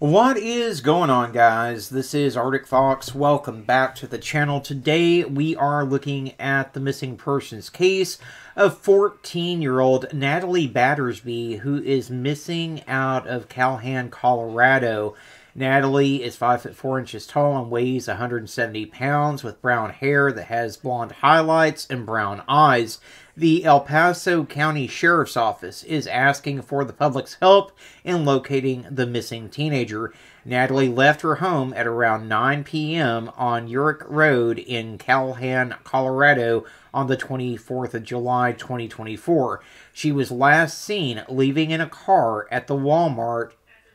What is going on, guys? This is Arctic Fox. Welcome back to the channel. Today, we are looking at the missing persons case of 14 year old Natalie Battersby, who is missing out of Calhan, Colorado. Natalie is 5 foot 4 inches tall and weighs 170 pounds with brown hair that has blonde highlights and brown eyes. The El Paso County Sheriff's Office is asking for the public's help in locating the missing teenager. Natalie left her home at around 9 p.m. on Urick Road in Calhan, Colorado on the 24th of July 2024. She was last seen leaving in a car at the Walmart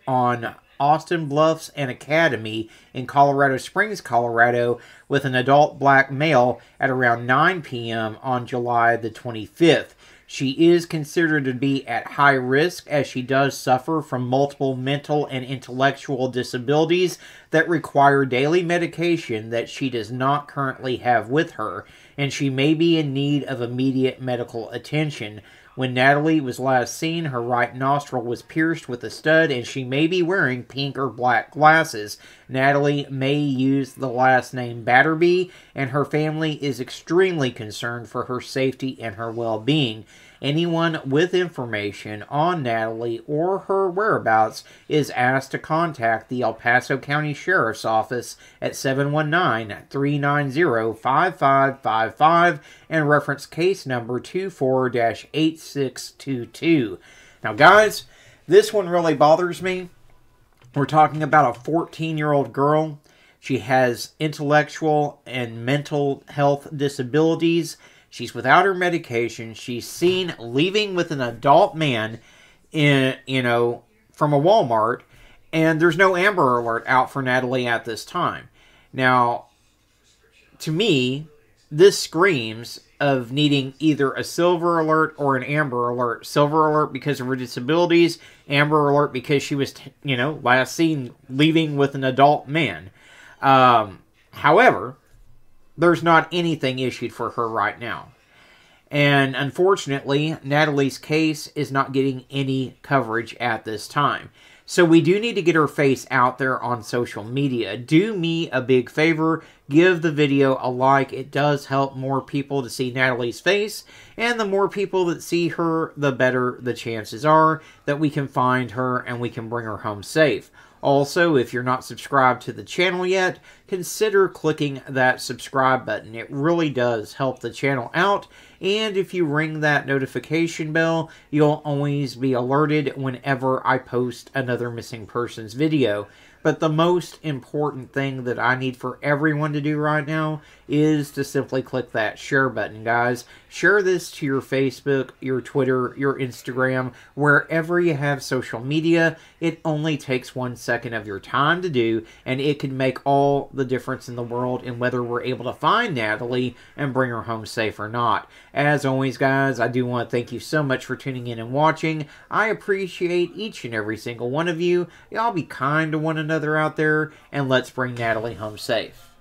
on Austin Bluffs and Academy in Colorado Springs, Colorado, with an adult black male at around 9 p.m. on July the 25th. She is considered to be at high risk as she does suffer from multiple mental and intellectual disabilities that require daily medication that she does not currently have with her, and she may be in need of immediate medical attention. When Natalie was last seen, her right nostril was pierced with a stud and she may be wearing pink or black glasses. Natalie may use the last name Batterby, and her family is extremely concerned for her safety and her well being. Anyone with information on Natalie or her whereabouts is asked to contact the El Paso County Sheriff's Office at 719 390 5555 and reference case number 24 8622. Now, guys, this one really bothers me. We're talking about a 14 year old girl. She has intellectual and mental health disabilities She's without her medication. She's seen leaving with an adult man in, you know, from a Walmart, and there's no Amber Alert out for Natalie at this time. Now, to me, this screams of needing either a silver alert or an amber alert. Silver alert because of her disabilities, amber alert because she was, you know, last seen leaving with an adult man. Um, however, there's not anything issued for her right now. And unfortunately, Natalie's case is not getting any coverage at this time. So we do need to get her face out there on social media. Do me a big favor, give the video a like. It does help more people to see Natalie's face, and the more people that see her, the better the chances are that we can find her and we can bring her home safe. Also, if you're not subscribed to the channel yet, consider clicking that subscribe button. It really does help the channel out, and if you ring that notification bell, you'll always be alerted whenever I post another missing persons video. But the most important thing that I need for everyone to do right now is to simply click that share button, guys. Share this to your Facebook, your Twitter, your Instagram, wherever you have social media. It only takes one second of your time to do, and it can make all the difference in the world in whether we're able to find Natalie and bring her home safe or not. As always, guys, I do want to thank you so much for tuning in and watching. I appreciate each and every single one of you. Y'all be kind to one another out there, and let's bring Natalie home safe.